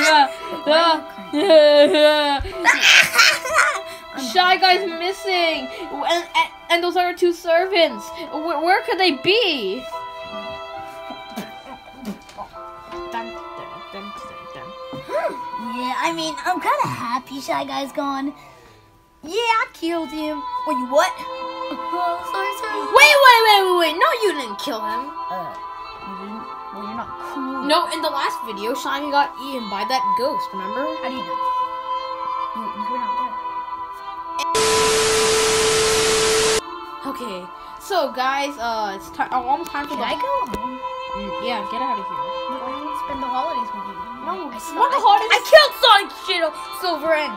Shy Guy's missing, and, and, and those are our two servants. Where, where could they be? Yeah, I mean, I'm kind of happy Shy Guy's gone. Yeah, I killed him. Wait, what? Oh, sorry, sorry. Wait, wait, wait, wait, wait! No, you didn't kill him. Uh? Well, you're not cool. No, in the last video, Shy Guy got eaten by that ghost. Remember? How do you know? You, you were not there. Okay, so guys, uh, it's time. Oh, almost time for the. I go home? Mm, yeah, get out of here. I want to spend the holidays with you. No, I it's not the holidays. I killed Sonic Shadow Silver and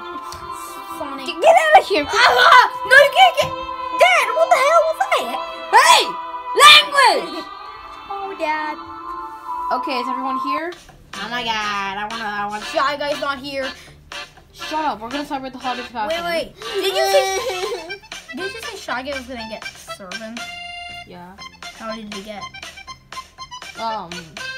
Sonic. Get, get out of here! Ah! No, you can't get. Dad, what the hell was that? Hey, language. Oh, Dad. Okay, is everyone here? Oh my God, I wanna, I wanna. Shy Guy's not here. Shut up. We're gonna celebrate the holidays without Wait, wait. Did you say? Did you say Shy Guy was gonna get servants? Yeah. How did he get? Um.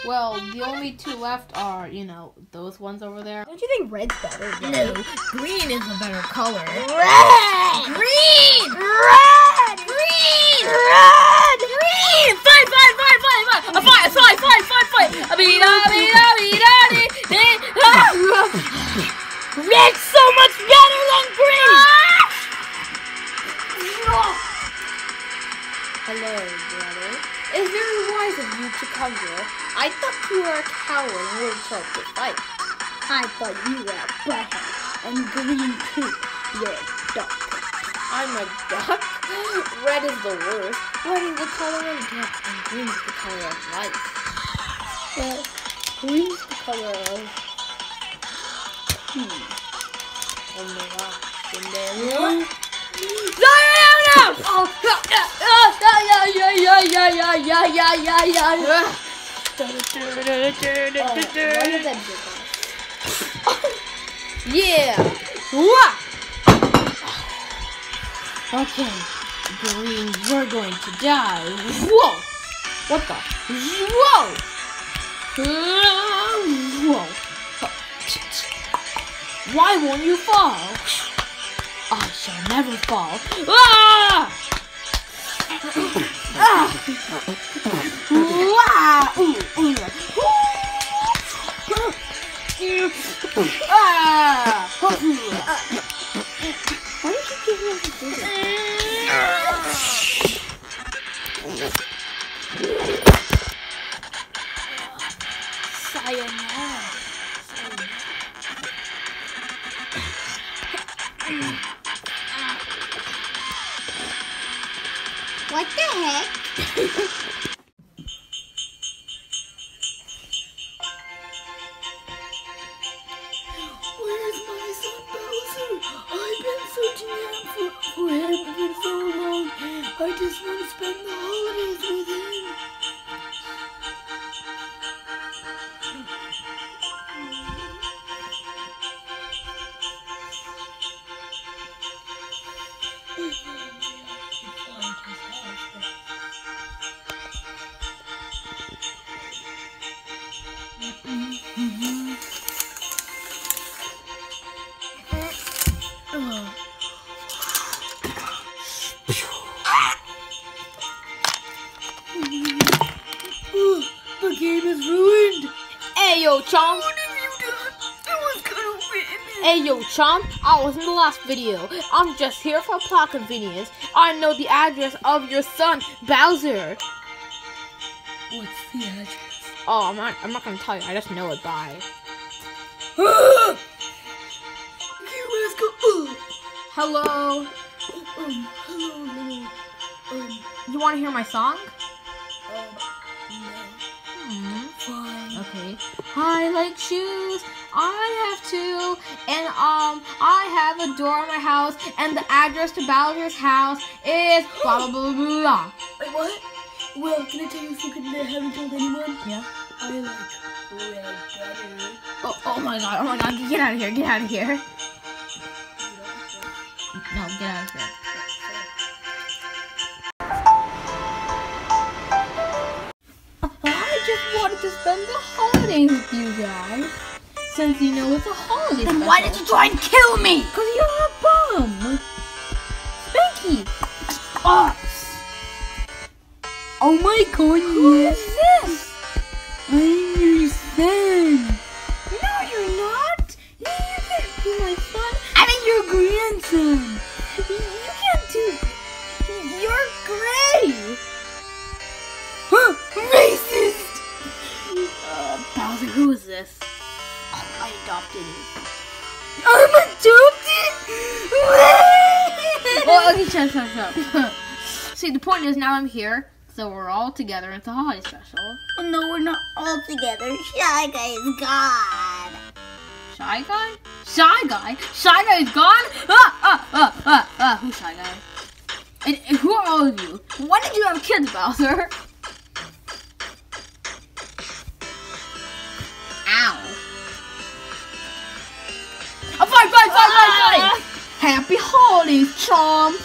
Well, the only two left are, you know, those ones over there. Don't you think red's better? No, green is a better color. Red! Green! Red! Green! Red! Green! Fight, fight, fight, fight, fight! A fight, fight, fight, fight, fight! A beat, a beat, a beat, a beat, beat. Ah! Red's ah. so much better than green! Hello, brother. It's very wise of you to come here. I thought you were a coward and wouldn't up to fight. I thought you were a butthead and green poop. You're a duck. I'm a duck. Red is the worst. Red is the color of death, and green is the color of life. Well, green's the color of. Hmm. Oh my god. And then. No, no, no, no! Oh, yeah, yeah, yeah, yeah, yeah, yeah, yeah, yeah, yeah, yeah, yeah. Yeah. Wah! Okay, Green, you're going to die. Whoa! What the? Whoa! Whoa! Why won't you fall? I shall never fall. Ah! ah! Ah! For so long. I just want to spend the holidays with him. Win. Hey yo, chomp. I was in the last video. I'm just here for plot convenience. I know the address of your son, Bowser. What's the address? Oh, I'm not. I'm not gonna tell you. I just know it by. Hello. Um, hello, little. Um, You want to hear my song? Okay. I like shoes. I have two. And um, I have a door in my house. And the address to Bowser's house is blah blah blah blah. blah. Wait, what? Well, can I tell you a secret that I haven't told anyone? Yeah. I like red. Oh, oh my god. Oh my god. Get out of here. Get out of here. No, get out of here. Just wanted to spend the holidays with you guys. since you know it's a holiday Then special. why did you try and kill me? Because you're a bum. Spanky. Oh, oh my god, Who yes. is this? This? I adopted you. I'm adopted. Well, okay, shut, shut, shut. See, the point is now I'm here, so we're all together. It's a holiday special. Oh, no, we're not all together. Shy guy is gone. Shy guy? Shy guy? Shy guy is gone? Ah, ah, ah, ah, ah. Who's shy guy? And, and who are all of you? Why did you have kids, Bowser? fight, fight, fight, fight! Happy holidays, Trump!